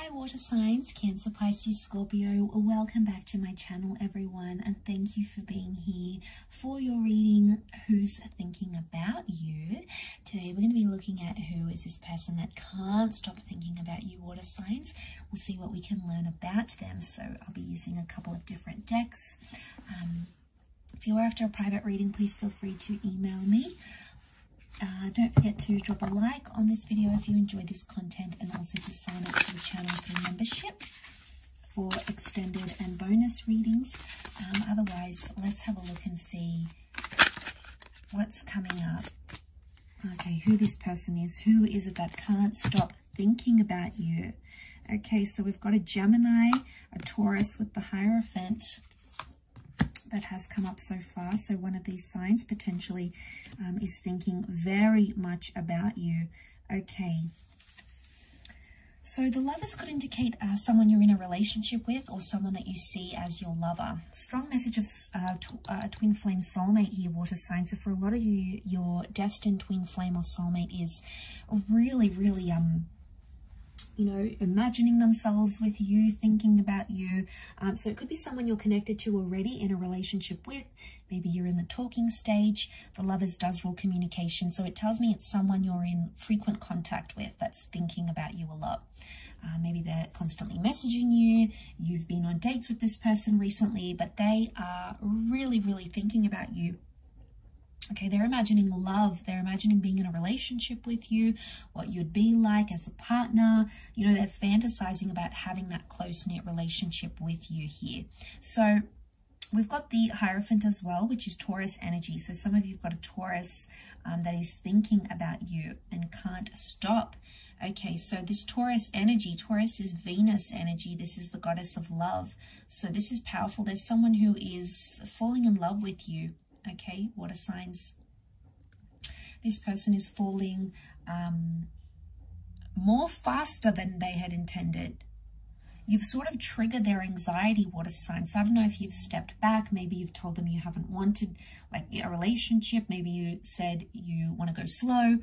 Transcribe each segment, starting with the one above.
Hi water signs, Cancer, Pisces, Scorpio. Welcome back to my channel everyone and thank you for being here for your reading Who's Thinking About You. Today we're going to be looking at who is this person that can't stop thinking about you water signs. We'll see what we can learn about them. So I'll be using a couple of different decks. Um, if you're after a private reading, please feel free to email me. Uh, don't forget to drop a like on this video if you enjoy this content and also to sign up channel membership for extended and bonus readings. Um, otherwise, let's have a look and see what's coming up. Okay, who this person is. Who is it that can't stop thinking about you? Okay, so we've got a Gemini, a Taurus with the Hierophant, that has come up so far. So one of these signs potentially um, is thinking very much about you. Okay. So the lovers could indicate uh, someone you're in a relationship with or someone that you see as your lover. Strong message of uh, tw uh, twin flame soulmate here, water sign. So for a lot of you, your destined twin flame or soulmate is really, really um you know, imagining themselves with you, thinking about you. Um, so it could be someone you're connected to already in a relationship with. Maybe you're in the talking stage. The lovers does rule communication. So it tells me it's someone you're in frequent contact with that's thinking about you a lot. Uh, maybe they're constantly messaging you. You've been on dates with this person recently, but they are really, really thinking about you Okay, they're imagining love. They're imagining being in a relationship with you, what you'd be like as a partner. You know, they're fantasizing about having that close-knit relationship with you here. So we've got the Hierophant as well, which is Taurus energy. So some of you've got a Taurus um, that is thinking about you and can't stop. Okay, so this Taurus energy, Taurus is Venus energy. This is the goddess of love. So this is powerful. There's someone who is falling in love with you okay water signs this person is falling um, more faster than they had intended. You've sort of triggered their anxiety water signs so i don't know if you've stepped back maybe you've told them you haven't wanted like a relationship maybe you said you want to go slow.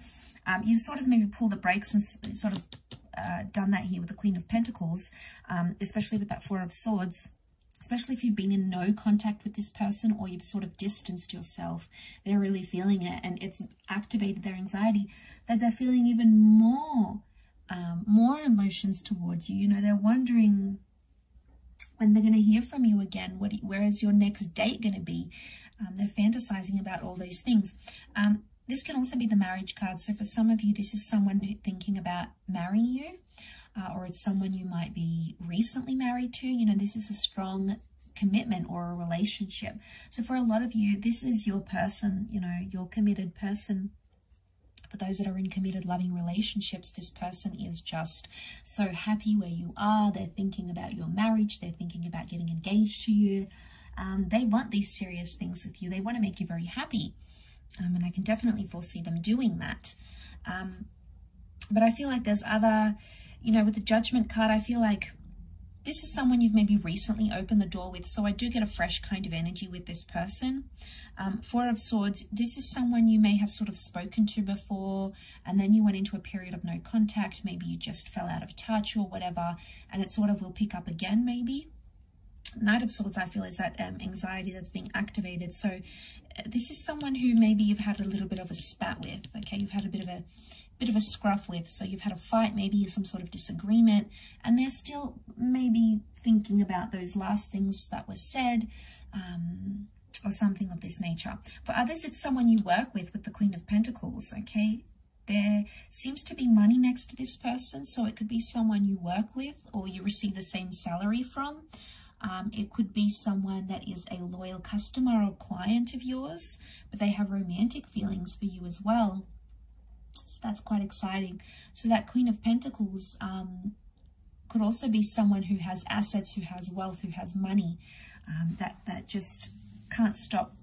Um, you sort of maybe pulled the brakes and sort of uh, done that here with the queen of pentacles um, especially with that four of swords especially if you've been in no contact with this person or you've sort of distanced yourself, they're really feeling it and it's activated their anxiety that they're feeling even more, um, more emotions towards you. You know, they're wondering when they're going to hear from you again. What, where is your next date going to be? Um, they're fantasizing about all those things. Um, this can also be the marriage card. So for some of you, this is someone thinking about marrying you uh, or it's someone you might be recently married to. You know, this is a strong commitment or a relationship. So for a lot of you, this is your person, you know, your committed person. For those that are in committed loving relationships, this person is just so happy where you are. They're thinking about your marriage. They're thinking about getting engaged to you. Um, they want these serious things with you. They want to make you very happy. Um, and I can definitely foresee them doing that. Um, but I feel like there's other you know, with the judgment card, I feel like this is someone you've maybe recently opened the door with. So I do get a fresh kind of energy with this person. Um, Four of Swords, this is someone you may have sort of spoken to before and then you went into a period of no contact. Maybe you just fell out of touch or whatever and it sort of will pick up again maybe. Knight of Swords, I feel, is that um, anxiety that's being activated. So uh, this is someone who maybe you've had a little bit of a spat with, okay? You've had a bit of a bit of a scruff with. So you've had a fight, maybe some sort of disagreement, and they're still maybe thinking about those last things that were said um, or something of this nature. For others, it's someone you work with, with the Queen of Pentacles, okay? There seems to be money next to this person, so it could be someone you work with or you receive the same salary from. Um, it could be someone that is a loyal customer or client of yours, but they have romantic feelings for you as well. That's quite exciting. So that Queen of Pentacles um, could also be someone who has assets, who has wealth, who has money, um, that, that just can't stop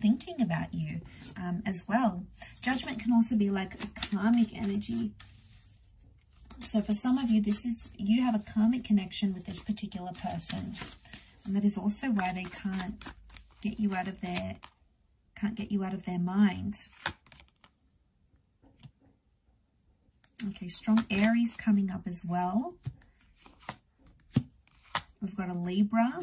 thinking about you um, as well. Judgment can also be like a karmic energy. So for some of you, this is you have a karmic connection with this particular person. And that is also why they can't get you out of their can't get you out of their mind. Okay, strong Aries coming up as well. We've got a Libra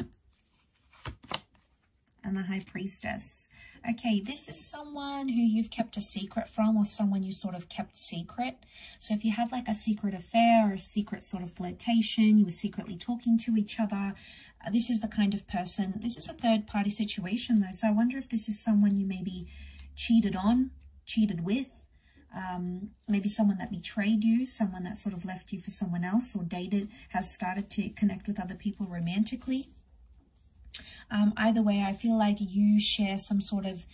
and the High Priestess. Okay, this is someone who you've kept a secret from or someone you sort of kept secret. So if you had like a secret affair or a secret sort of flirtation, you were secretly talking to each other, uh, this is the kind of person, this is a third party situation though. So I wonder if this is someone you maybe cheated on, cheated with, um, maybe someone that betrayed you, someone that sort of left you for someone else or dated, has started to connect with other people romantically. Um, either way, I feel like you share some sort of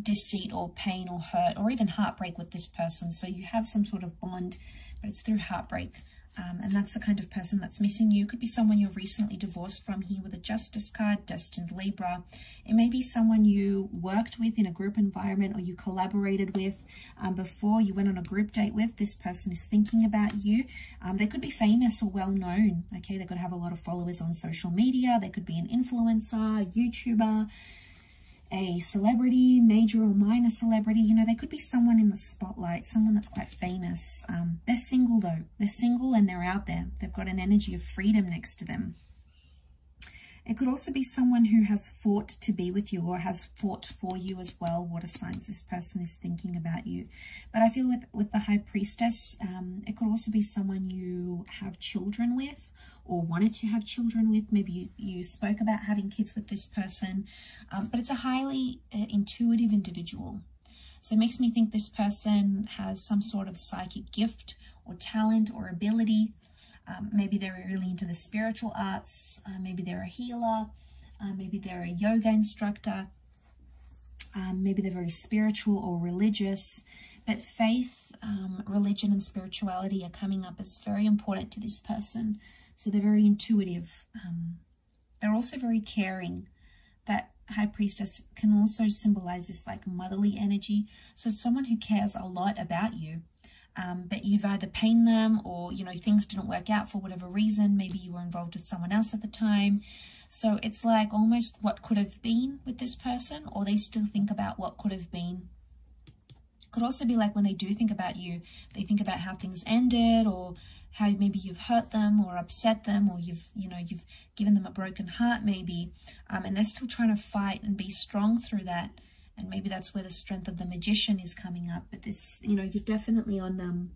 deceit or pain or hurt or even heartbreak with this person. So you have some sort of bond, but it's through heartbreak. Um, and that's the kind of person that's missing you. It could be someone you're recently divorced from here with a Justice card, Destined Libra. It may be someone you worked with in a group environment or you collaborated with um, before you went on a group date with. This person is thinking about you. Um, they could be famous or well-known. Okay, they could have a lot of followers on social media. They could be an influencer, YouTuber, a celebrity, major or minor celebrity. You know, they could be someone in the spotlight, someone that's quite famous. Um, they're single though. They're single and they're out there. They've got an energy of freedom next to them. It could also be someone who has fought to be with you or has fought for you as well. Water signs this person is thinking about you. But I feel with, with the High Priestess, um, it could also be someone you have children with or wanted to have children with. Maybe you, you spoke about having kids with this person. Um, but it's a highly uh, intuitive individual. So it makes me think this person has some sort of psychic gift or talent or ability um, maybe they're really into the spiritual arts. Uh, maybe they're a healer. Uh, maybe they're a yoga instructor. Um, maybe they're very spiritual or religious. But faith, um, religion, and spirituality are coming up as very important to this person. So they're very intuitive. Um, they're also very caring. That high priestess can also symbolize this like motherly energy. So it's someone who cares a lot about you um, but you've either pained them or, you know, things didn't work out for whatever reason. Maybe you were involved with someone else at the time. So it's like almost what could have been with this person or they still think about what could have been. Could also be like when they do think about you, they think about how things ended or how maybe you've hurt them or upset them or you've, you know, you've given them a broken heart maybe. Um, and they're still trying to fight and be strong through that and maybe that's where the strength of the magician is coming up but this you know you're definitely on um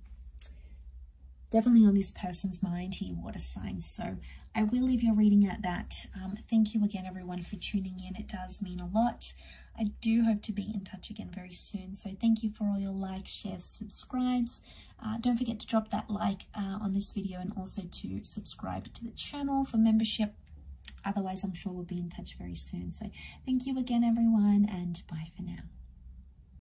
definitely on this person's mind here water signs so i will leave your reading at that. Um, thank you again everyone for tuning in. It does mean a lot. I do hope to be in touch again very soon. So thank you for all your likes shares subscribes. Uh, don't forget to drop that like uh, on this video and also to subscribe to the channel for membership Otherwise, I'm sure we'll be in touch very soon. So thank you again, everyone, and bye for now.